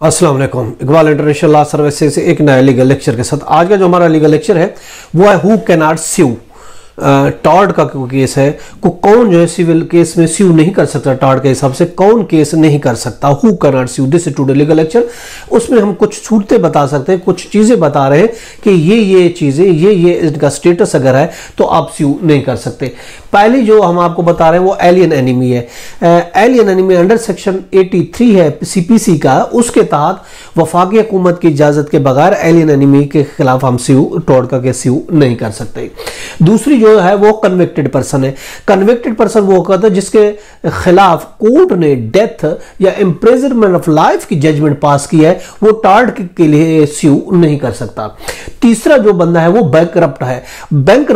अस्सलाम वालेकुम। Iqbal international law services से एक नया लीगल लेक्चर के साथ। आज का जो हमारा लीगल लेक्चर है, वो है who can not sue tort का केस है? को कौन जो है सिविल केस में स्यू नहीं कर सकता टॉर्ड के हिसाब से? कौन केस नहीं कर सकता? Who can not sue this today legal lecture उसमें हम कुछ छूटते बता सकते हैं, कुछ चीज़ें बता रहे हैं कि ये ये चीज़ें, ये ये इनका स्टेटस अगर है तो आप स्यू नहीं कर सकते। पहली जो हम आपको बता रहे हैं, वो एलियन एनिमी है। एलियन एनिमी अंडर सेक्शन 83 है सीपीसी का। उसके तहत वफाकी हुकूमत की इजाज़त के बगैर एलियन एनिमी के खिलाफ हम स्यू टोडका के स्यू नहीं कर सकते। दूसरी जो है, वो कन्विक्टेड पर्सन है। कन्विक्टेड पर्सन वो कहता है जिसके खिलाफ कोर्ट ने डेथ या इम्प्रेजनमेंट ऑफ़ लाइफ की जजमेंट पास की है, वो टार्ड के लिए स्यू नहीं कर सकता। तीसरा जो बंदा है, वो बैंक है। बैंक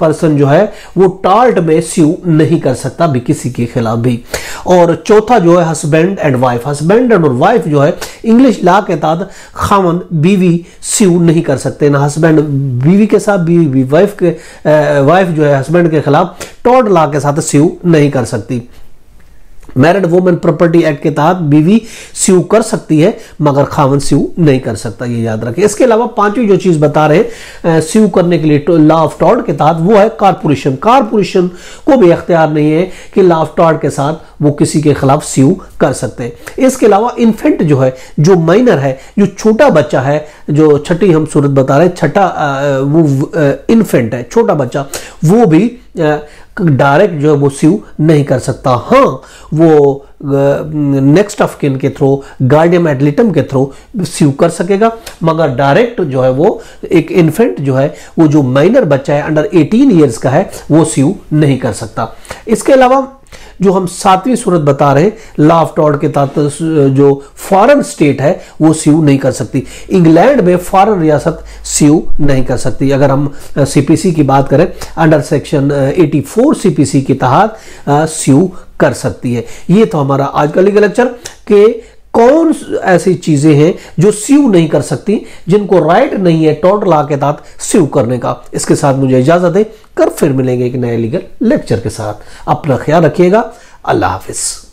पर्सन जो है, वो टार्ट में स्यू नहीं कर सकता भी किसी के खिलाफ भी। और चौथा जो है husband and wife husband and और वाइफ जो है इंग्लिश लॉ के तहत खामन बीवी, स्यू नहीं कर सकते ना। हस्बैंड बीवी के साथ, बीवी वाइफ के वाइफ जो है हस्बैंड के खिलाफ, टॉड लॉ के साथ स्यू नहीं कर सकती। मैरिड वुमेन प्रॉपर्टी एक्ट के तहत बीवी स्यू कर सकती है, मगर खावन स्यू नहीं कर सकता, ये याद रखें। इसके अलावा पांचवी जो चीज़ बता रहे हैं स्यू करने के लिए लॉ ऑफ़ टॉड के तहत वो है कारपोरेशन कारपोरेशन को भी अख्तियार नहीं है कि लॉ ऑफ़ टॉड के साथ वो किसी के खिलाफ स्यू कर सकते हैं। इसके अलावा इन्फेंट जो है, जो माइनर है, जो छोटा बच्चा है, जो छठी हम सूरत बता रहे छठा वो इन्फेंट है, छोटा बच्चा वो भी डायरेक्ट जो है वो स्यू नहीं कर सकता। हाँ वो नेक्स्ट ऑफ़ किन के थ्रू गार्डियम एडलिटम के थ्रू स्यू कर सकेगा। मगर डायरेक्ट जो है वो, एक इन्फेंट जो है, वो जो माइनर बच्चा है अंडर 18 इयर्स का है, वो स्यू नहीं कर सकता। इसके अलावा जो हम सातवीं सूरत बता रहे लाफ टॉड के तहत, जो फॉरेन स्टेट है, वो सीव नहीं कर सकती। इंग्लैंड में फॉरेन रियासत सीव नहीं कर सकती। अगर हम सीपीसी की बात करें अंडर सेक्शन 84 सीपीसी के तहत सीव कर सकती है। ये तो हमारा आज का लीगल लेक्चर के कौन ऐसी चीज़ें हैं जो स्यू नहीं कर सकती, जिनको राइट नहीं है, टॉट ला के तहत स्यू करने का। इसके साथ मुझे इजाज़त है। कर फिर मिलेंगे एक नए लीगल लेक्चर के साथ। अपना ख्याल रखिएगा। अल्लाह हाफिज़।